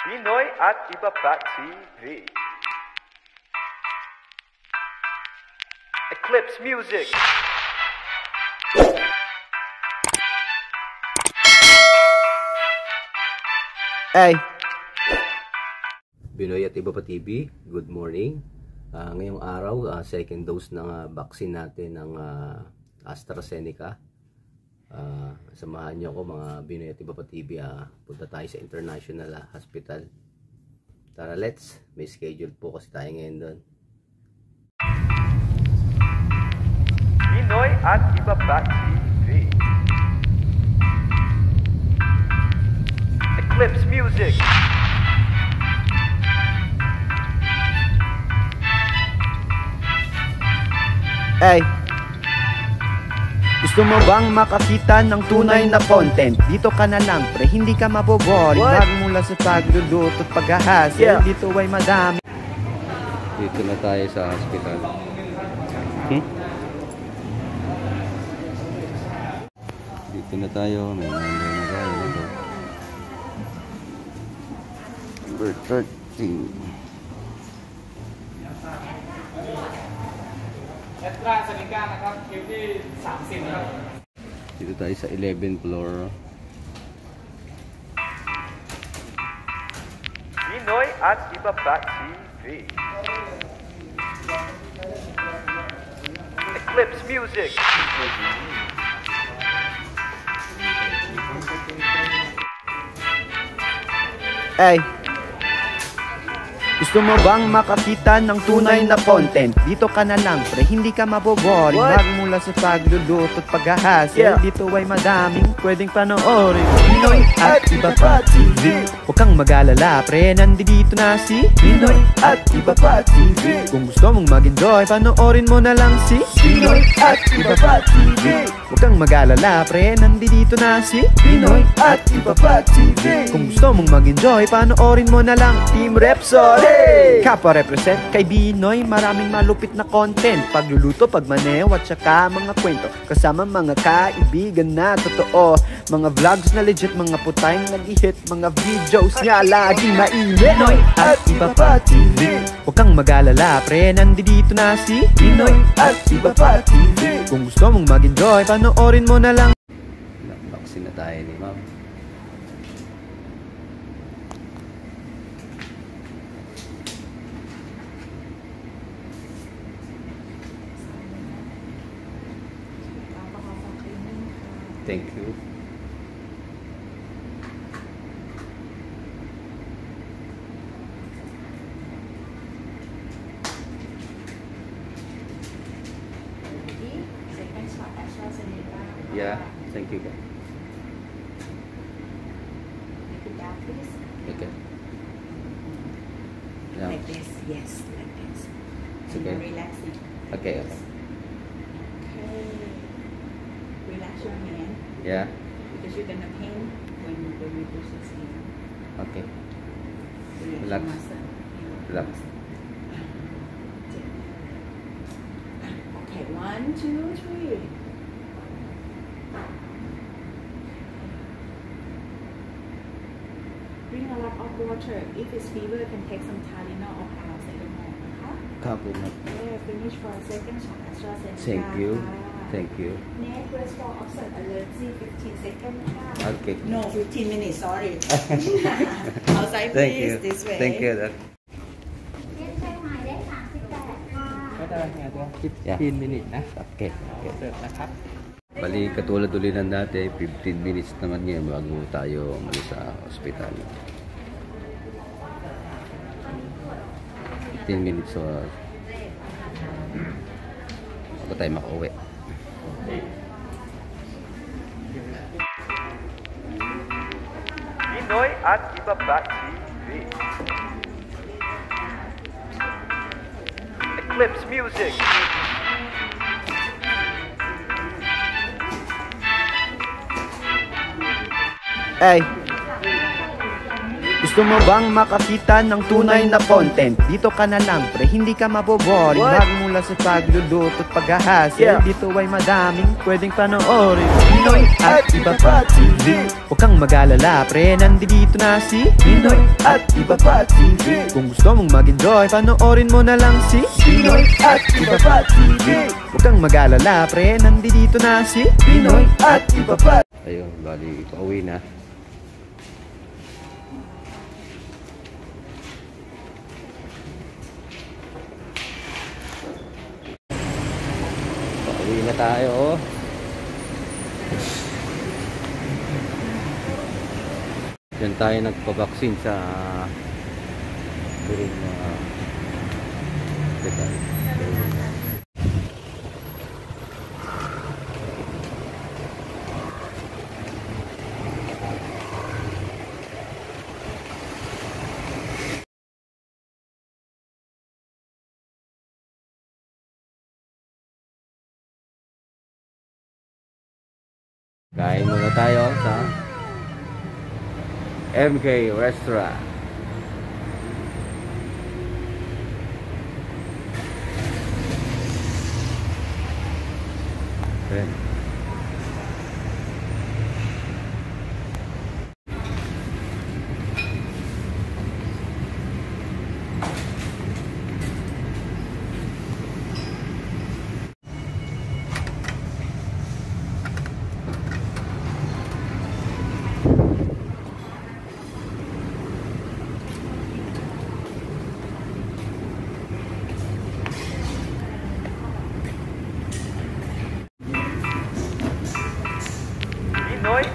Pinoy at Iba Pa TV. Eclipse Music. Ay, Binoy at Iba pa TV, good morning. Ah, ngayong araw, ah, second dose ng ah, vaccine natin ng ah, AstraZeneca. Ah, samahan niyo ako mga Binoy at Iba pa TV. ah, punta tayo sa International ah, Hospital. Tara, let's. May schedule po kasi tayo ngayon doon. Pinoy at Iba Pa TV. Eclipse Music. ay. Gusto mo bang makakita ng tunay na content? Dito ka na lang pre, hindi ka maboboring? Magmula sa pagluluto at paghahasel Yeah. Dito ay madami Dito na tayo sa hospital. Hmm? Dito na tayo. May number na tayo. Number 13. ราเซเนกานะครับคิวที่ 30 นะครับ Dito tayo sa 11th floor. Pinoy at Iba Pa TV. Eclipse Music. ay. Gusto mo bang makakita ng tunay na content? Dito ka na lang pre, hindi ka maboboring? Magmula sa pagluluto at paghahasel Yeah. Dito ay madaming pwedeng panoorin. Pinoy at iba pa TV Huwag kang mag-alala pre, nandito na si Pinoy at iba pa TV Kung gusto mong mag-enjoy, panoorin mo na lang si Pinoy at iba pa TV Huwag kang mag-alala pre, nandito na si Pinoy at iba pa TV Kung gusto mong mag-enjoy, panoorin mo na lang Team Repsol Kapwa represent kay Binoy, maraming malupit na content. Pagluluto, pagmaneho at saka mga kwento. Kasama mga kaibigan na totoo. Mga vlogs na legit, mga putayang nag-hit Mga videos nga laging mainit. Pinoy at iba pa TV Huwag kang mag-alala pre, nandito na si Pinoy at iba pa TV Kung gusto mong mag-enjoy, panoorin mo na lang Thank you. Second shot AstraZeneca. Yeah, thank you. Repeat that, please. Okay. Yeah. Like this, yes, like this. And okay. relaxing. Okay. Okay. Relax your hand Yeah, because you're gonna pain when when you push this in. okay. Relax, Relax. your muscle. Yeah. Relax. Okay, one, two, three. Drink a lot of water. If it's fever, you can take some Tylenol or paracetamol. นะคะ ครับผมครับ Yeah, finish for a second shot AstraZeneca. Thank you. ค่ะ Thank you. Next, press for offset allergy, 15 seconds. Okay. No, 15 minutes, sorry. Outside, Thank please, you. this way. Thank you. That. Yeah. 15 minutes na. Okay. okay. Serve Bali, katulad ulit ng dati, 15 minutes naman ngayon bago tayo umalis sa ospital. 15 minutes or so bago tayo makauwi. Pinoy at Iba Pa TV. Eclipse Music. ay. Gusto mo bang makakita ng tunay na content? Dito ka na lang pre, hindi ka maboboring What? Magmula sa pagluluto at paghahasil Yeah. Dito ay madaming pwedeng panoorin. Pinoy at iba pa. TV Huwag kang mag-alala pre, nandito na si Pinoy at iba pa TV Kung gusto mong mag-enjoy, panoorin mo na lang si Pinoy at iba pa TV Huwag kang mag-alala pre, nandito na si Pinoy at iba pa. Ayun, bali, pauwi na. Pauwi na tayo, oh. Diyan tayo nagpabaksin sa Durong uh, Hospital. Kain muna tayo sa MK Restaurant. Ayan.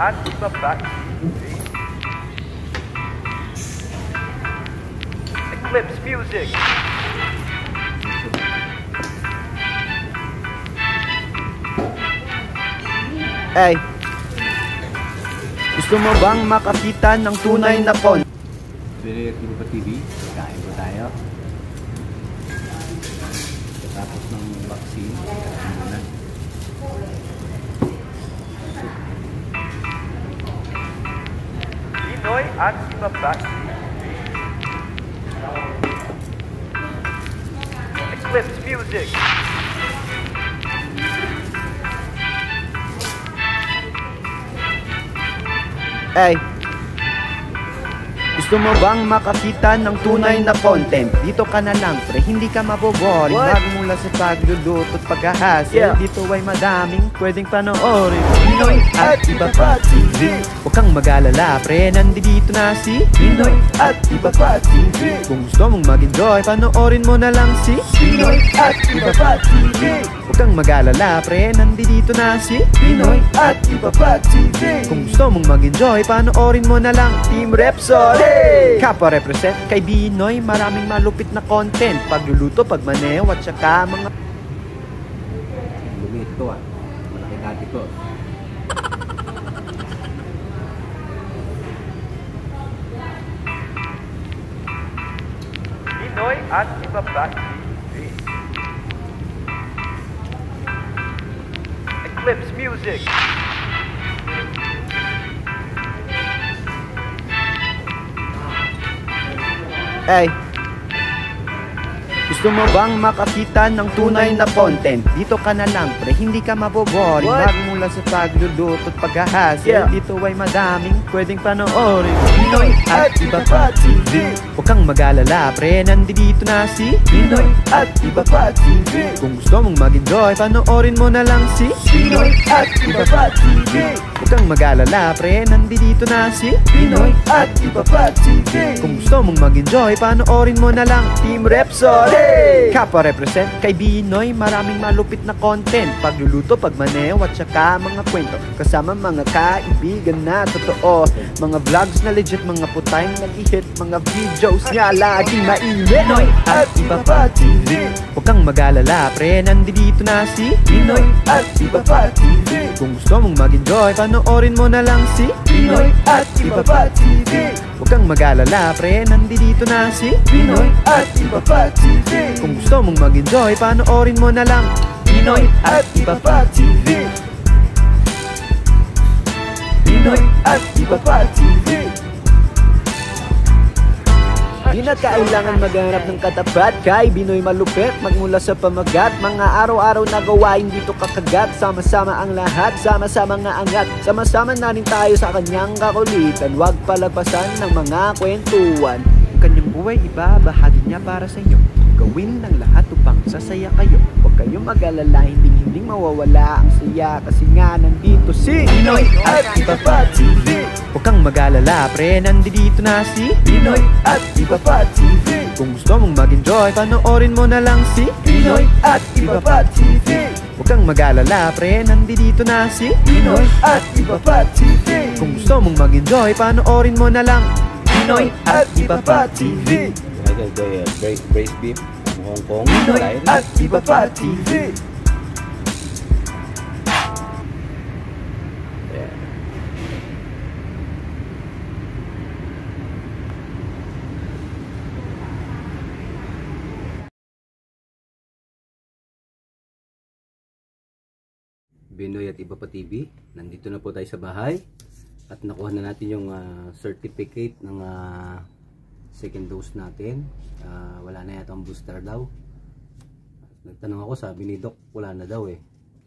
At pa TV. Eclipse Music. Ay Gusto mo bang makakita ng tunay na content? Very Active pa TV. Kain po tayo. Tapos ng vaccine. kain muna. Pinoy at iba pa. Eclipse Music. Ay Gusto mo bang makakita ng tunay na content? Dito ka na lang pre, hindi ka maboboring What? Magmula sa pagluluto at paghahasil Yeah. Dito ay madaming pwedeng panoorin Pinoy at iba pa. TV Huwag kang mag-alala pre, nandito na si Pinoy at iba pa. TV Kung gusto mong mag-enjoy, panoorin mo na lang si Pinoy at iba pa. TV Huwag kang mag-alala pre, nandito na si Pinoy at iba pa. TV Kung gusto mong mag-enjoy, panoorin mo na lang Team Repsol. Kapwa represent kay Binoy, maraming malupit na content. Pagluluto, pagmaneho at saka mga Lumit to ah. Malaki dati to. At iba pa. Eclipse Music. Ay Gusto mo bang makakita ng tunay na content? Dito ka na lang pre, hindi ka maboboring What? Magmula sa pagluluto at paghahasil Yeah. Dito ay madaming pwedeng panoorin. Pinoy at iba pa TV Huwag kang mag-alala pre, nandito na si Pinoy at iba pa TV Kung gusto mong mag-enjoy, panoorin mo na lang si Pinoy at iba pa TV Huwag kang mag-alala pre, nandito na si Pinoy at iba pa TV Kung gusto mong mag-enjoy, panoorin mo na lang Team Repsol. Kapwa represent kay Binoy, maraming malupit na content. Pagluluto, pagmaneho at saka mga kwento Kasama mga kaibigan na totoo Mga vlogs na legit, mga putayang nag-hit Mga videos nga laging mainit. Pinoy at iba pa TV Huwag kang mag-alala pre, nandito na si Pinoy. At iba pa TV Kung gusto mong mag-enjoy, panoorin mo na lang si Pinoy. At iba pa TV Huwag kang mag-alala pre, nandito na si Pinoy. At iba pa TV Kung gusto mong mag-enjoy, panoorin mo na lang. Pinoy at iba pa TV Pinoy at iba pa TV na kailangan maghanap ng katapat Kay Binoy malupit, magmula sa pamagat. Mga araw-araw na gawain dito kakagat. Sama-sama ang lahat, sama-sama nga angat. Sama-sama na rin tayo sa kanyang kakulitan. Huwag palagpasan ng mga kwentuhan. Ang kanyang buhay ibabahagi niya para sa inyo Gawin ng lahat upang sasaya kayo. Huwag kayong mag-alala, hindi hindi mawawala ang saya. Kasi nga nandito si Binoy at Iba pa TV Huwag kang mag-alala pre, nandito na si Binoy at Iba pa TV Kung gusto mong mag-enjoy, panoorin mo na lang si Binoy at Iba pa TV Huwag kang mag-alala pre, nandito na si Binoy at Iba pa TV Kung gusto mong mag-enjoy, panoorin mo na lang Binoy at Iba pa TV Okay, ito yung braised, braised beef from Hong Kong Pinoy at Iba pa TV. Binoy at Iba pa TV. Nandito na po tayo sa bahay at nakuha na natin yung ah, certificate ng ah, second dose natin. Ah, wala na yata ang booster daw. Nagtanong ako, sabi ni Doc, wala na daw eh.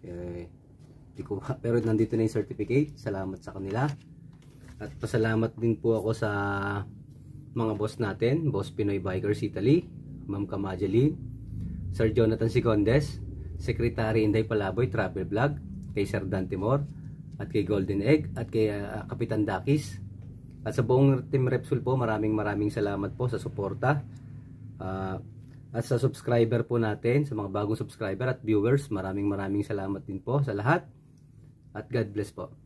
Eh, di ko, pero nandito na yung certificate. Salamat sa kanila. At pasalamat din po ako sa mga boss natin, Boss Pinoy Bikers Italy, Ma'am Kamajeline, Sir Jonathan Sicondes, Secretary Inday Palaboy Travel Vlog, kay Sir Dan Timor, at kay Golden Egg, at kay ah, Kapitan Dakis. At sa buong Team Repsol po, maraming maraming salamat po sa suporta. Ah, at sa subscriber po natin, sa mga bagong subscriber at viewers, maraming maraming salamat din po sa lahat. At God bless po.